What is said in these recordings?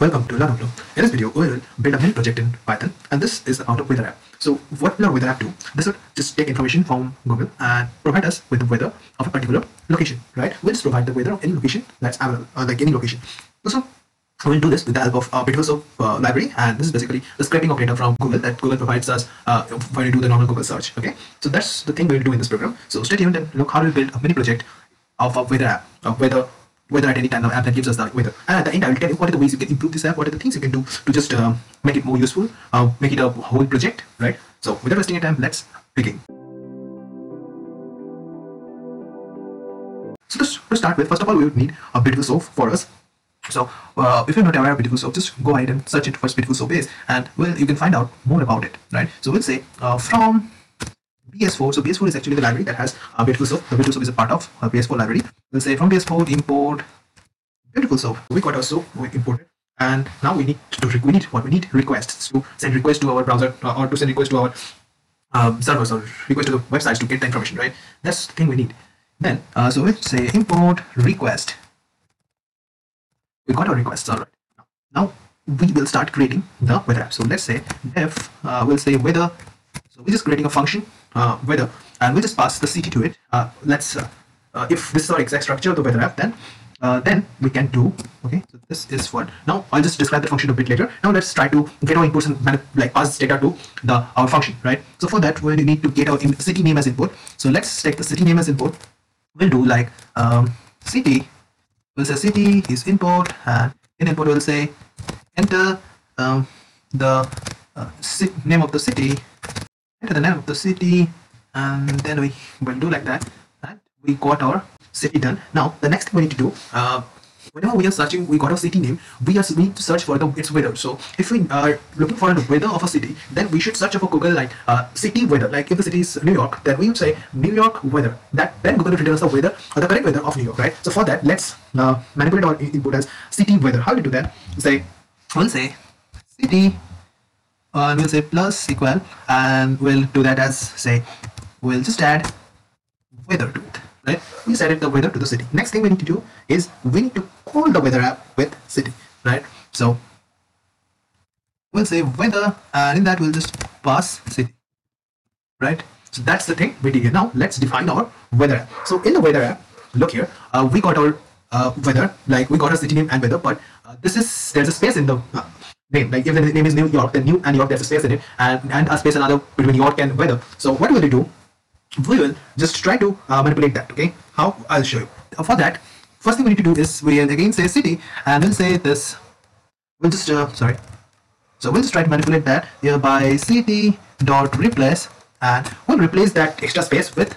Welcome to Outlook. In this video, we will build a mini project in Python, and this is about a weather app. So, what will our weather app do? This will just take information from Google and provide us with the weather of a particular location, right? We'll just provide the weather of any location that's available, or like any location. So, we'll do this with the help of uh, Soup uh, library, and this is basically the scraping of data from Google that Google provides us uh, when you do the normal Google search. Okay, so that's the thing we'll do in this program. So, stay tuned and look how we'll build a mini project of a weather app, a weather weather at any time the app that gives us the weather. And at the end, I will tell you what are the ways you can improve this app, what are the things you can do to just uh, make it more useful, uh, make it a whole project, right? So without wasting any time, let's begin. So just to start with, first of all, we would need a beautiful soup for us. So uh, if you're not aware of beautiful soup, just go ahead and search it what beautiful soup is, and well, you can find out more about it, right? So we'll say uh, from BS4. So BS4 is actually the library that has uh, Beautiful. The Beautiful Soup is a part of uh, BS4 library. We'll say from BS4 import Beautiful Soup. We got our soup we imported, and now we need to we need what we need requests to send requests to our browser uh, or to send requests to our um, servers or request to the websites to get the information. Right. That's the thing we need. Then uh, so let's say import request. We got our requests. All right. Now we will start creating the weather app. So let's say def uh, we'll say weather. So we're just creating a function weather. And we just pass the city to it. Uh, let's uh, uh, if this is our exact structure of the weather app then uh, then we can do okay so this is what now i'll just describe the function a bit later. Now let's try to get our inputs and like pass data to the our function right? So for that we need to get our city name as input. So let's take the city name as input. We'll do like um, city we'll say city is input and in input we'll say enter um, the uh, name of the city enter the name of the city and then we will do like that and we got our city done. Now the next thing we need to do uh, whenever we are searching we got a city name we are we need to search for the its weather. So if we are looking for the weather of a city then we should search for google like uh, city weather. Like if the city is new york then we would say new york weather. That then google will return us the weather or the correct weather of new york right? So for that let's uh, manipulate our input as city weather. How do we do that? Say we'll say city uh, we'll say plus equal and we'll do that as say we'll just add weather to it right? We just added the weather to the city. Next thing we need to do is we need to call the weather app with city right? So we'll say weather and in that we'll just pass city right? So that's the thing we did here. Now let's define our weather app. So in the weather app look here uh, we got our uh, weather like we got a city name and weather but uh, this is there's a space in the uh, name. Like if the name is New York, then New and York there's a space in it, and and a space another between York and weather. So what will we do? We will just try to uh, manipulate that. Okay, how? I'll show you. For that, first thing we need to do is we again say city, and we'll say this. We'll just uh, sorry. So we'll just try to manipulate that here by city dot replace, and we'll replace that extra space with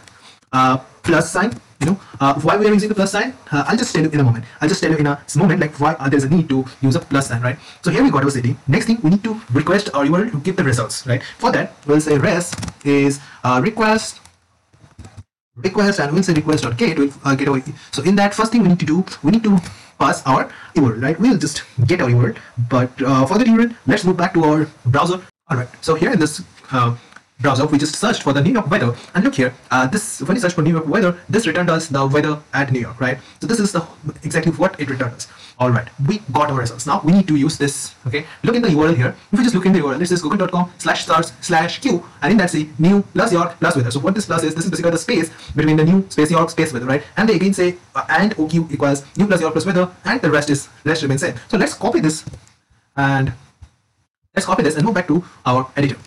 uh, plus sign you know uh, why we are using the plus sign? Uh, i'll just tell you in a moment. I'll just tell you in a moment like why uh, there's a need to use a plus sign right? So here we got our city. Next thing we need to request our url to give the results right? For that we'll say res is uh, request request and we'll say request dot get will uh, get our so in that first thing we need to do we need to pass our url right? We'll just get our url but uh, for the url let's move back to our browser. All right so here in this browser, we just searched for the New York weather. And look here, uh, this when you search for New York weather, this returned us the weather at New York, right? So this is the exactly what it returned us. All right, we got our results. Now we need to use this. Okay, look in the URL here. If we just look in the URL, this is google.com slash stars slash q, and in that say new plus York plus weather. So what this plus is, this is basically the space between the new space York space weather, right? And they again say uh, and OQ equals new plus York plus weather, and the rest is rest remains same. So let's copy this, and let's copy this and move back to our editor.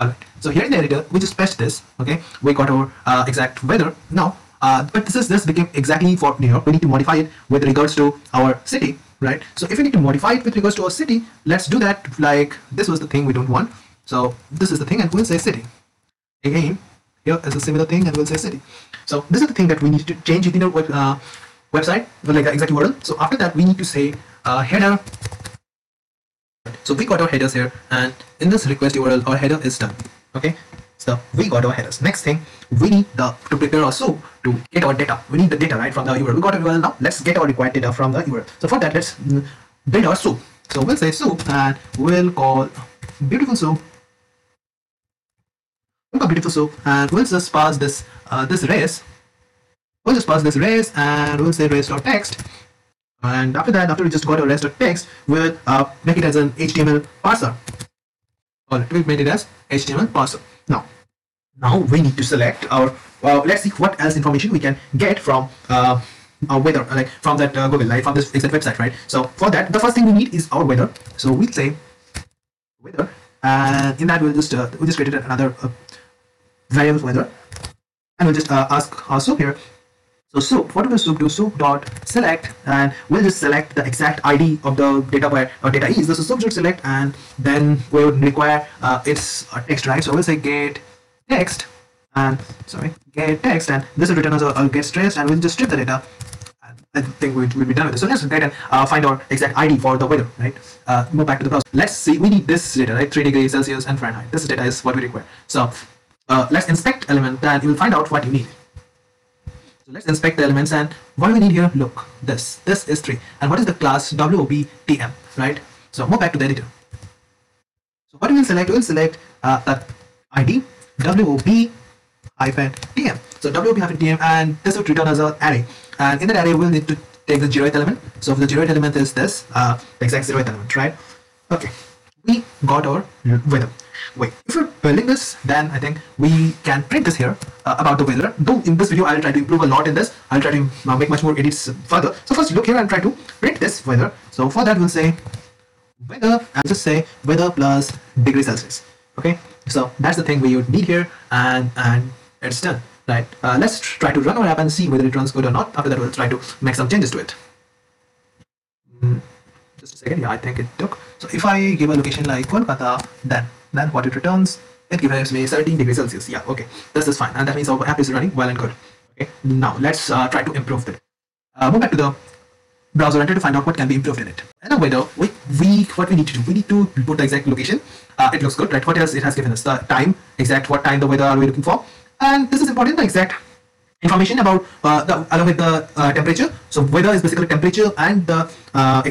Alright, so here in the editor, we just patched this, okay? We got our uh, exact weather. Now, uh, but this is this became exactly for New York. We need to modify it with regards to our city, right? So if we need to modify it with regards to our city, let's do that like this was the thing we don't want. So this is the thing and we'll say city. Again, here is a similar thing and we'll say city. So this is the thing that we need to change within our web, uh, website, like the exact URL. So after that, we need to say uh, header so we got our headers here and in this request URL our header is done. Okay. So we got our headers. Next thing we need the to prepare our soup to get our data. We need the data right from the URL. We got a URL now. Let's get our required data from the URL. So for that let's build our soup. So we'll say soup and we'll call beautiful soup. Beautiful soup and we'll just pass this uh, this res. We'll just pass this res and we'll say res.text And after that, after we just got our rest of text, we'll uh, make it as an HTML parser. Or we made it as HTML parser. Now, now we need to select our. Uh, let's see what else information we can get from uh, our weather, like from that uh, Google, like from this exact website, right? So for that, the first thing we need is our weather. So we'll say weather, and in that we'll just uh, we just created another uh, variable weather, and we'll just uh, ask also here so soup, what will soup do? Soup dot select and we'll just select the exact ID of the data where or data is. So soup should select and then we would require uh, its uh, text, right? So we'll say get text and sorry, get text and this will return as a, a get stressed and we'll just strip the data. I think we'll, we'll be done with this. So let's get and uh, find our exact ID for the weather, right? Uh, move back to the browser. Let's see, we need this data, right? 3 degrees Celsius and Fahrenheit. This data is what we require. So uh, let's inspect element and you will find out what you need. So let's inspect the elements and what do we need here? Look, this. This is 3. And what is the class WOBTM, right? So move back to the editor. So what we will select? We will select uh, that ID WOB hyphen TM. So WOB hyphen TM and this would return as an array. And in that array we'll need to take the zeroth element. So the zeroth element is this, uh, the exact zeroth element, right? Okay. We got our weather wait if we're building this then i think we can print this here uh, about the weather. Though in this video i'll try to improve a lot in this. I'll try to uh, make much more edits further. So first look here and try to print this weather. So for that we'll say weather and just say weather plus degree celsius. Okay? So that's the thing we would need here and and it's done. Right? Uh, let's try to run our app and see whether it runs good or not. After that we'll try to make some changes to it. Mm, just a second. Yeah i think it took. So if i give a location like kolkata then then what it returns it gives me 17 degrees celsius. Yeah okay. This is fine. And that means our app is running well and good. Okay now let's uh, try to improve it uh, move back to the browser and try to find out what can be improved in it. And the weather we, we what we need to do we need to put the exact location. Uh, it looks good right? What else it has given us? The time exact what time the weather are we looking for? And this is important the exact information about uh, the along with the uh, temperature. So weather is basically temperature and the uh,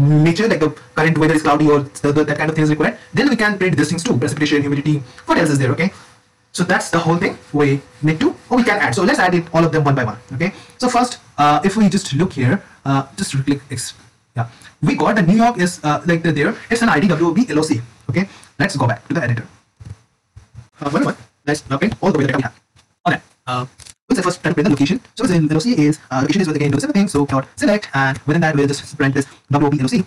nature like the current weather is cloudy or the, the, that kind of thing is required. Then we can print these things too precipitation humidity what else is there okay? So that's the whole thing we need to or we can add. So let's add it all of them one by one okay? So first uh, if we just look here uh, just click X, yeah. We got the New York is uh, like the, there it's an IDWB LOC okay? Let's go back to the editor. Uh, one, one. let's print all the weather data we have. On that we'll first try to print the location. So the LOC is uh, location is with again do the same thing. So dot select and within that we'll just print this WOB LOC.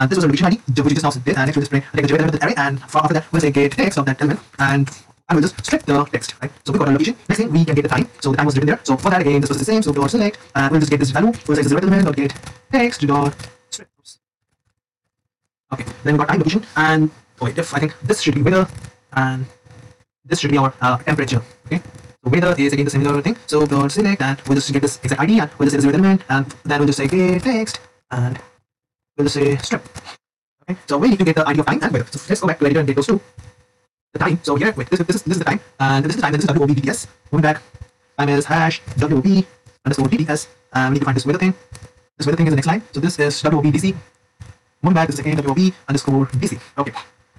And this was a location ID, which just now did, and next we'll just print take a element of the array, and after that we'll say get text of that element, and I will just strip the text, right? So we got a location. Next thing we can get the time. So the time was written there. So for that again, this was the same. So dot select, and we'll just get this value. We'll say zero element dot get text dot strip. Okay, then we got time location, and oh wait, if I think this should be weather, and this should be our uh, temperature. Okay. So weather is again the similar thing. So dot select and we'll just get this exact ID and we'll just say zero element and then we'll just say get text and we'll just say strip. Okay. So we need to get the ID of time and weather. So let's go back to editor and get those two. The time. So here, wait, this, this is this is the time and this is the time. This is WOBDTS. Moving back, time is hash WOB underscore DTS and we need to find this weather thing. This weather thing is the next line. So this is WOBDC. Moving back, this is again WOB underscore DC. Okay.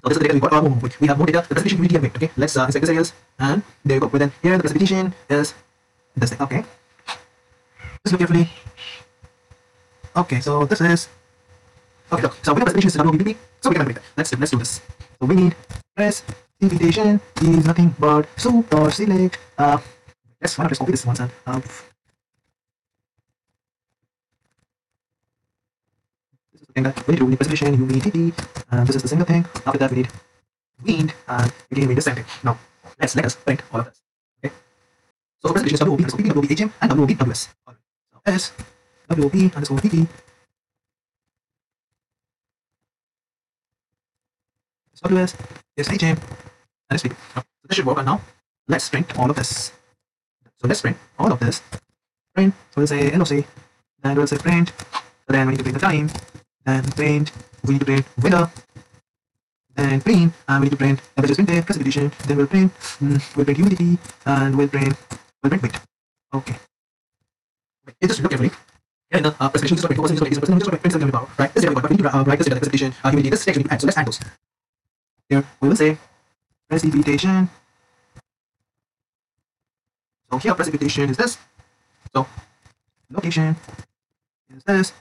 So this is the data we got. Oh, wait, we have more data. The precipitation humidity and weight. Okay, let's uh, inspect this areas and there you go. But then here the precipitation is this thing. Okay, just look carefully. Okay, so this is okay. So we know precipitation is WBPP, so we can calculate that. Let's let's do this. So we need precipitation is nothing but soup or select. Uh, let's why not just copy this one and um. Thing that we need to do. We need precipitation, humidity, and this is the single thing. After that, we need wind, and again, we need the uh, same thing. Now, let's let us print all of this. Okay. So precipitation is WOB underscore PP, WOB HM, and WOB WS. So S, WOB underscore PP, WS is HM, and SP. So this should work. And now, let's print all of this. So let's print all of this. Print. So we'll say LOC, then we'll say print. Then we need to print the time then print we need to print weather then print and we need to print temperature print precipitation then we'll print mm, we'll print humidity and we'll print we'll print weight okay wait, just look carefully in the uh, precipitation just print just print just print something power right this is what we need to uh, write this data precipitation uh, humidity this need to add so let's add those here we will say precipitation so here precipitation is this so location is this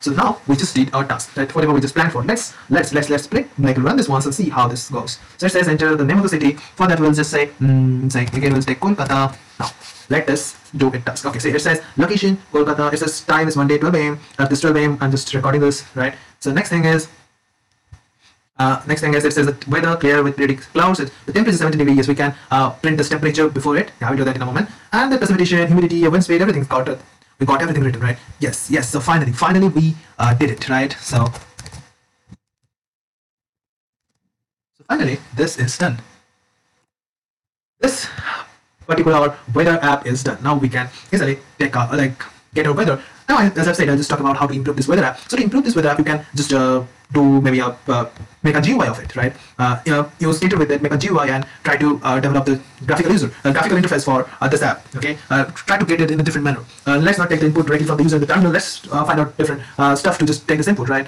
So now we just did our task, right? Whatever we just planned for. Let's let's let's let's play like run this once and see how this goes. So it says enter the name of the city. For that we'll just say mm, say again we'll say Kolkata. Now let us do it task. Okay, so it says location Kolkata. It says time is Monday 12 a.m. At this 12 a.m. I'm just recording this, right? So next thing is uh, next thing is it says that weather clear with predicts clouds. The temperature is 70 degrees. We can uh, print this temperature before it. Yeah, we'll do that in a moment. And the precipitation, humidity, wind speed, everything's got it. We got everything written, right? Yes, yes. So finally, finally we uh, did it, right? So, so finally, this is done. This particular weather app is done. Now we can easily take a, like get our weather. Now, I- as I've said, I'll just talk about how to improve this weather app. So to improve this weather app, you can just uh, do maybe a uh, make a GUI of it, right? Uh, you know, use with it, make a GUI, and try to uh, develop the graphical user, uh, graphical interface for uh, this app. Okay, uh, try to get it in a different manner. Uh, let's not take the input directly from the user in the terminal. Let's uh, find out different stuff to just take this input, right?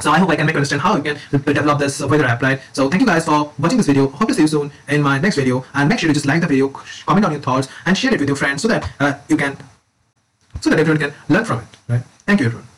So I hope I can make you understand how you can develop this weather app, right? So thank you guys for watching this video. Hope to see you soon in my next video. And make sure to just like the video, comment on your thoughts, and share it with your friends so that you can, so that everyone can learn from it, right? Thank you, everyone.